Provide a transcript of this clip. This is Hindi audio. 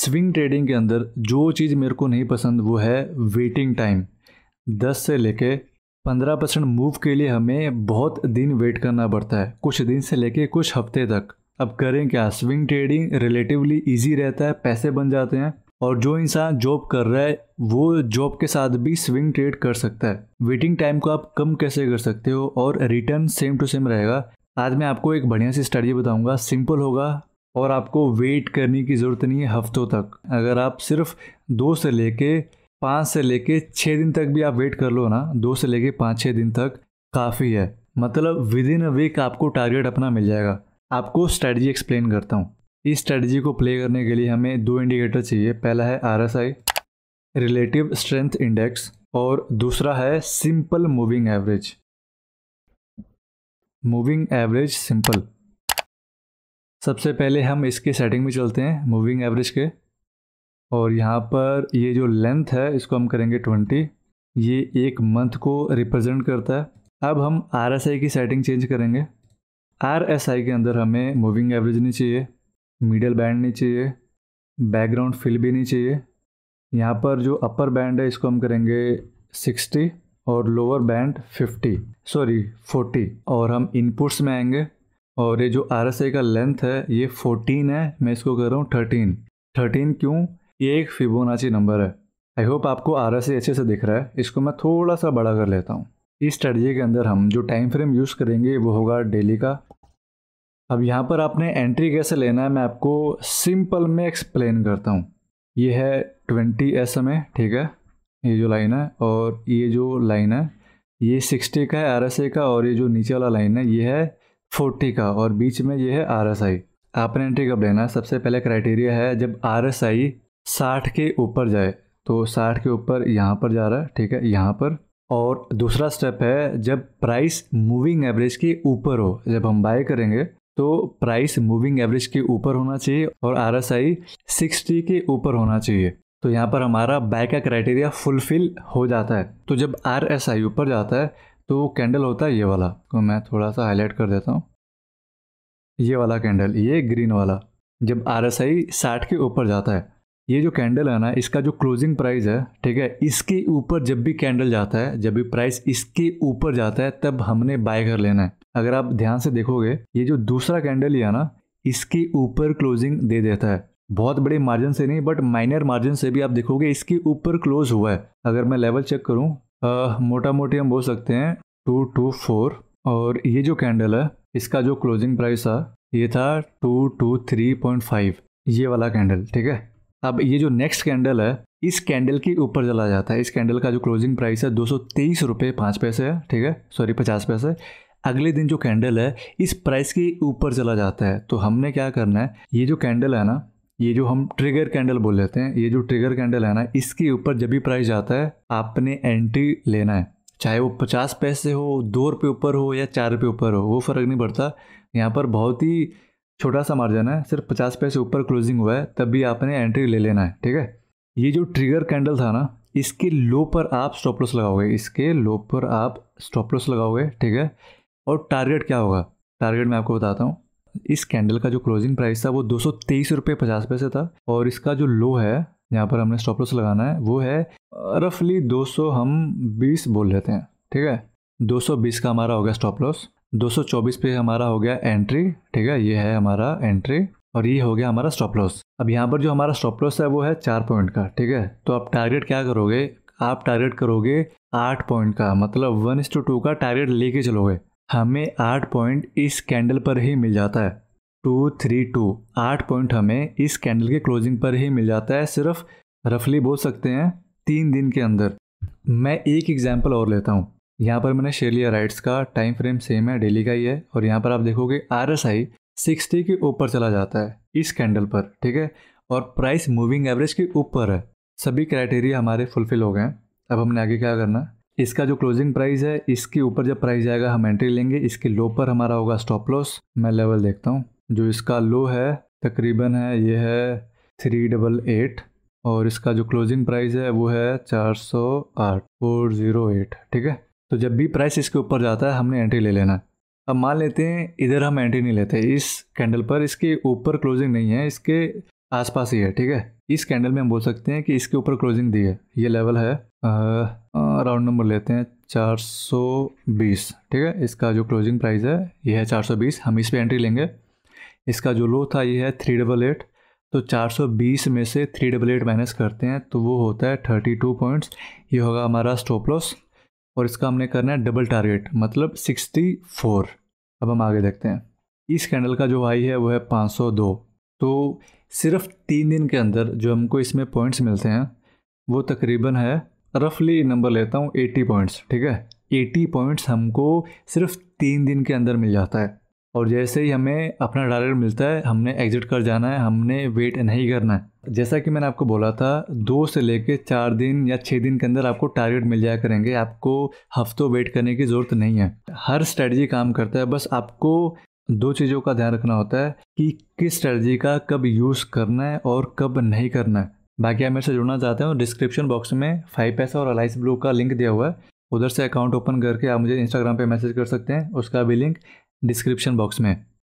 स्विंग ट्रेडिंग के अंदर जो चीज़ मेरे को नहीं पसंद वो है वेटिंग टाइम 10 से लेके 15 परसेंट मूव के लिए हमें बहुत दिन वेट करना पड़ता है। कुछ दिन से लेके कुछ हफ़्ते तक। अब करें क्या? स्विंग ट्रेडिंग रिलेटिवली इजी रहता है, पैसे बन जाते हैं और जो इंसान जॉब कर रहा है, वो जॉब के साथ भी स्विंग ट्रेड कर सकता है। वेटिंग टाइम को आप कम कैसे कर सकते हो? और रिटर्न सेम टू सेम रहेगा। आज मैं आपको एक बढ़िया सी स्टडी बताऊँगा। सिंपल होगा और आपको वेट करने की ज़रूरत नहीं है हफ्तों तक। अगर आप सिर्फ़ दो से लेके पाँच से लेके छः दिन तक भी आप वेट कर लो ना, दो से लेके पाँच छः दिन तक, काफ़ी है। मतलब विद इन अ वीक आपको टारगेट अपना मिल जाएगा। आपको स्ट्रेटजी एक्सप्लेन करता हूँ। इस स्ट्रेटजी को प्ले करने के लिए हमें दो इंडिकेटर चाहिए। पहला है R S I relative strength index और दूसरा है simple moving average moving average simple सबसे पहले हम इसके सेटिंग में चलते हैं मूविंग एवरेज के। और यहाँ पर ये जो लेंथ है, इसको हम करेंगे ट्वेंटी ये एक मंथ को रिप्रेजेंट करता है। अब हम आर एस आई की सेटिंग चेंज करेंगे। आर एस आई के अंदर हमें मूविंग एवरेज नहीं चाहिए मिडल बैंड नहीं चाहिए बैकग्राउंड फिल भी नहीं चाहिए। यहाँ पर जो अपर बैंड है, इसको हम करेंगे सिक्सटी और lower band fifty sorry forty और हम इनपुट्स में आएँगे। और ये जो आर का लेंथ है, ये फोर्टीन है, मैं इसको कर रहा हूँ थर्टीन थर्टीन क्यों? ये एक फिबोनाची नंबर है. आई होप आपको आर अच्छे से दिख रहा है. इसको मैं थोड़ा सा बड़ा कर लेता हूँ. इस स्ट्रेटजी के अंदर हम जो टाइम फ्रेम यूज़ करेंगे, वो होगा डेली का. अब यहाँ पर आपने एंट्री कैसे लेना है, मैं आपको सिंपल में एक्सप्लेन करता हूँ. ये है ट्वेंटी एस में ठीक है? ये जो लाइन है और ये जो लाइन है, ये सिक्सटी का है आर का और ये जो नीचे वाला लाइन है, ये है फोर्टी का और बीच में ये है आर एस आई। आपने एंट्री कब लेना? है सबसे पहले क्राइटेरिया है जब आर एस आई साठ के ऊपर जाए तो साठ के ऊपर यहाँ पर जा रहा है, ठीक है? यहाँ पर। और दूसरा स्टेप है जब प्राइस मूविंग एवरेज के ऊपर हो, जब हम बाय करेंगे तो प्राइस मूविंग एवरेज के ऊपर होना चाहिए और आर एस आई सिक्सटी के ऊपर होना चाहिए। तो यहाँ पर हमारा बाय का क्राइटेरिया फुलफिल हो जाता है। तो जब आर एस आई ऊपर जाता है तो वो कैंडल होता है ये वाला तो मैं थोड़ा सा हाईलाइट कर देता हूँ। ये वाला कैंडल ये ग्रीन वाला, जब आर एस आई साठ के ऊपर जाता है, ये जो कैंडल है ना, इसका जो क्लोजिंग प्राइस है, ठीक है, इसके ऊपर जब भी कैंडल जाता है, जब भी प्राइस इसके ऊपर जाता है, तब हमने बाय कर लेना है। अगर आप ध्यान से देखोगे, ये जो दूसरा कैंडल ही है ना, इसके ऊपर क्लोजिंग दे देता है। बहुत बड़े मार्जिन से नहीं बट माइनर मार्जिन से भी आप देखोगे, इसके ऊपर क्लोज हुआ है। अगर मैं लेवल चेक करूँ मोटा मोटी हम बोल सकते हैं टू टू, फोर और ये जो कैंडल है, इसका जो क्लोजिंग प्राइस था, ये था two two, three point five, ये वाला कैंडल, ठीक है? अब ये जो नेक्स्ट कैंडल है, इस कैंडल के ऊपर चला जाता है। इस कैंडल का जो क्लोजिंग प्राइस है, दो सौ तेईस रुपये पाँच पैसे है, ठीक है? सॉरी, पचास पैसे। अगले दिन जो कैंडल है, इस प्राइस के ऊपर चला जाता है। तो हमने क्या करना है, ये जो कैंडल है ना ये जो हम ट्रिगर कैंडल बोल लेते हैं, ये जो ट्रिगर कैंडल है ना, इसके ऊपर जब भी प्राइस जाता है, आपने एंट्री लेना है। चाहे वो पचास पैसे हो, दो रुपये ऊपर हो या चार रुपये ऊपर हो, वो फ़र्क नहीं पड़ता। यहाँ पर बहुत ही छोटा सा मार्जिन है, सिर्फ़ पचास पैसे ऊपर क्लोजिंग हुआ है, तब भी आपने एंट्री ले लेना है, ठीक है? ये जो ट्रिगर कैंडल था ना, इसके लो पर आप स्टॉप लॉस लगाओगे, इसके लो पर आप स्टॉप लॉस लगाओगे, ठीक है? और टारगेट क्या होगा? टारगेट मैं आपको बताता हूँ। इस कैंडल का जो क्लोजिंग प्राइस था, वो दो सौ तेईस रुपये पचास पैसे था। और इसका जो लो है, यहाँ पर हमने स्टॉप लॉस लगाना है, वो है रफली 200 हम 20 बोल लेते हैं, ठीक है? 220 का हमारा हो गया स्टॉप लॉस 224 पे हमारा हो गया एंट्री ठीक है? ये है हमारा एंट्री और ये हो गया हमारा स्टॉप लॉस अब यहाँ पर जो हमारा स्टॉप लॉस है, वो है चार पॉइंट का, ठीक है? तो आप टारगेट क्या करोगे? आप टारगेट करोगे आठ पॉइंट का मतलब वन इस टू टू का टारगेट लेके चलोगे। हमें आठ पॉइंट इस कैंडल पर ही मिल जाता है। Two, three, two. आठ पॉइंट हमें इस कैंडल के क्लोजिंग पर ही मिल जाता है, सिर्फ़ रफली बोल सकते हैं, तीन दिन के अंदर। मैं एक एग्ज़ाम्पल और लेता हूँ। यहाँ पर मैंने शेयर लिया, राइट्स का। टाइम फ्रेम सेम है, डेली का ही है। और यहाँ पर आप देखोगे आर एस आई सिक्सटी के ऊपर चला जाता है, इस कैंडल पर, ठीक है? और प्राइस मूविंग एवरेज के ऊपर है। सभी क्राइटेरिया हमारे फुलफिल हो गए हैं। अब हमने आगे क्या करना है? इसका जो क्लोजिंग प्राइस है, इसके ऊपर जब प्राइस जाएगा, हम एंट्री लेंगे। इसके लो पर हमारा होगा स्टॉप लॉस मैं लेवल देखता हूँ। जो इसका लो है, तकरीबन है, ये है थ्री डबल एट और इसका जो क्लोजिंग प्राइस है, वो है चार सौ आठ फोर ज़ीरो एट ठीक है? तो जब भी प्राइस इसके ऊपर जाता है, हमने एंट्री ले लेना। अब मान लेते हैं, इधर हम एंट्री नहीं लेते। इस कैंडल पर इसके ऊपर क्लोजिंग नहीं है, इसके आसपास ही है, ठीक है? इस कैंडल में हम बोल सकते हैं कि इसके ऊपर क्लोजिंग दी है। ये लेवल है राउंड नंबर लेते हैं 420 ठीक है? इसका जो क्लोजिंग प्राइस है, ये है 420 हम इस पे एंट्री लेंगे। इसका जो लो था, ये है थ्री डबल एट तो 420 में से थ्री डबल एट माइनस करते हैं तो वो होता है 32 पॉइंट्स ये होगा हमारा स्टॉप लॉस और इसका हमने करना है डबल टारगेट मतलब 64 अब हम आगे देखते हैं। इस कैंडल का जो हाई है, वो है 502 तो सिर्फ़ तीन दिन के अंदर जो हमको इसमें पॉइंट्स मिलते हैं, वो तकरीबन है रफली नंबर लेता हूँ 80 पॉइंट्स ठीक है? 80 पॉइंट्स हमको सिर्फ़ तीन दिन के अंदर मिल जाता है। और जैसे ही हमें अपना टारगेट मिलता है, हमने एग्जिट कर जाना है, हमने वेट नहीं करना है। जैसा कि मैंने आपको बोला था, दो से लेके चार दिन या छः दिन के अंदर आपको टारगेट मिल जाया करेंगे, आपको हफ्तों वेट करने की ज़रूरत नहीं है। हर स्ट्रेटजी काम करता है, बस आपको दो चीज़ों का ध्यान रखना होता है कि किस स्ट्रेटजी का कब यूज़ करना है और कब नहीं करना है। बाकी आप मेरे से जुड़ना चाहते हो डिस्क्रिप्शन बॉक्स में फाइव पैसा और अलाइस ब्लू का लिंक दिया हुआ है। उधर से अकाउंट ओपन करके आप मुझे इंस्टाग्राम पे मैसेज कर सकते हैं, उसका भी लिंक डिस्क्रिप्शन बॉक्स में